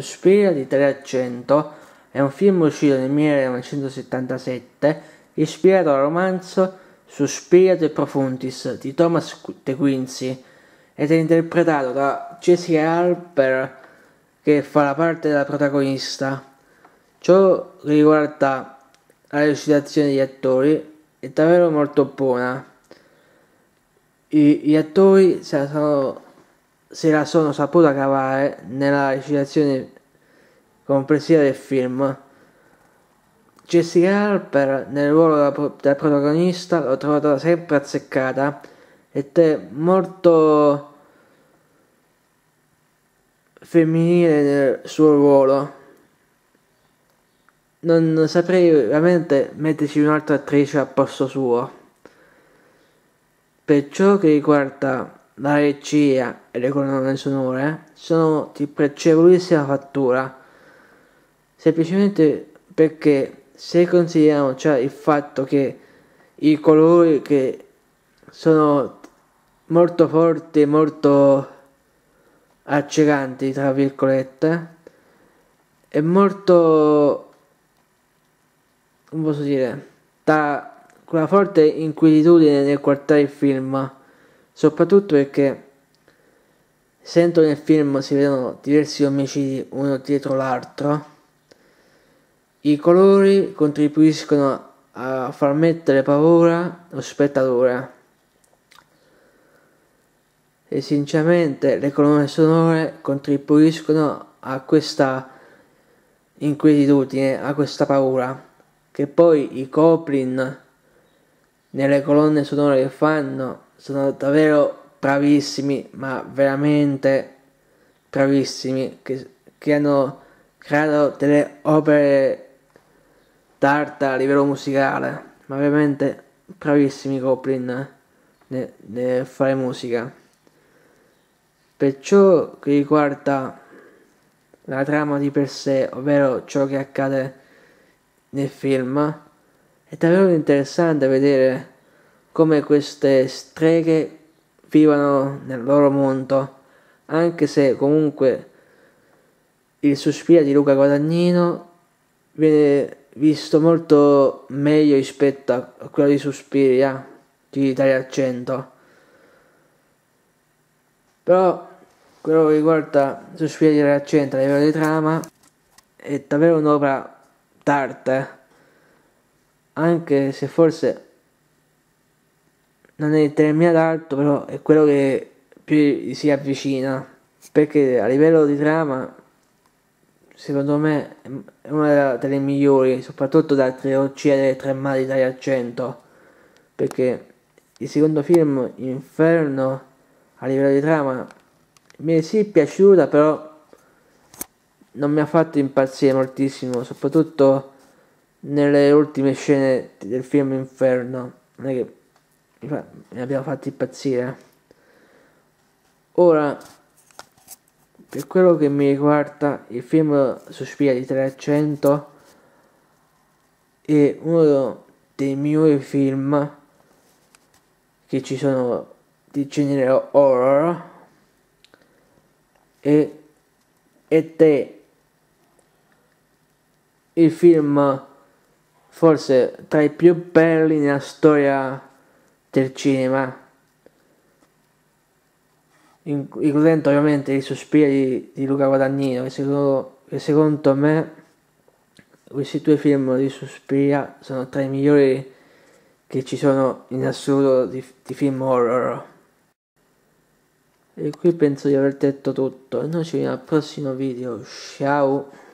Suspiria di 300 è un film uscito nel 1977 ispirato al romanzo Suspiria de Profundis di Thomas De Quincy ed è interpretato da Jessica Alper che fa la parte della protagonista. Ciò riguarda la recitazione degli attori è davvero molto buona. I, gli attori sono, se la sono saputa cavare nella recitazione complessiva del film. Jessica Harper nel ruolo della, della protagonista l'ho trovata sempre azzeccata ed è molto femminile nel suo ruolo. Non saprei veramente metterci un'altra attrice al posto suo. Per ciò che riguarda la regia e le colonne sonore, sono di piacevolissima fattura, semplicemente perché se consideriamo cioè il fatto che i colori che sono molto forti e molto accecanti tra virgolette è molto come posso dire da quella forte inquietudine nel guardare il film soprattutto perché sento nel film si vedono diversi omicidi uno dietro l'altro. I colori contribuiscono a far mettere paura allo spettatore. E sinceramente le colonne sonore contribuiscono a questa inquietudine, a questa paura, che poi i Coplin nelle colonne sonore che fanno sono davvero bravissimi, ma veramente bravissimi, che, che hanno creato delle opere d'arte a livello musicale, ma veramente bravissimi Coplin nel, nel fare musica. Per ciò che riguarda la trama di per sé, ovvero ciò che accade nel film, è davvero interessante vedere come queste streghe vivano nel loro mondo, anche se comunque il sospiro di Luca Guadagnino viene visto molto meglio rispetto a quello di Suspiria di Italia al 100 però quello che riguarda Suspiria di Italia al 100 a livello di trama è davvero un'opera d'arte anche se forse non è il termine adatto però è quello che più si avvicina perché a livello di trama secondo me è una delle migliori, soprattutto dalla trilogia delle tre mani d'Italia al 100, perché il secondo film, Inferno, a livello di trama, mi è sì piaciuta, però non mi ha fatto impazzire moltissimo, soprattutto nelle ultime scene del film Inferno, non è che mi abbiamo fatto impazzire. Ora, per quello che mi riguarda, il film Sospira di 300 è uno dei migliori film che ci sono di genere horror e, ed è il film forse tra i più belli nella storia del cinema includendo ovviamente i sospiri di, Luca Guadagnino che secondo, che secondo, me questi due film di Suspiria sono tra i migliori che ci sono in assoluto di, di film horror. E qui penso di aver detto tutto. E noi ci vediamo al prossimo video. Ciao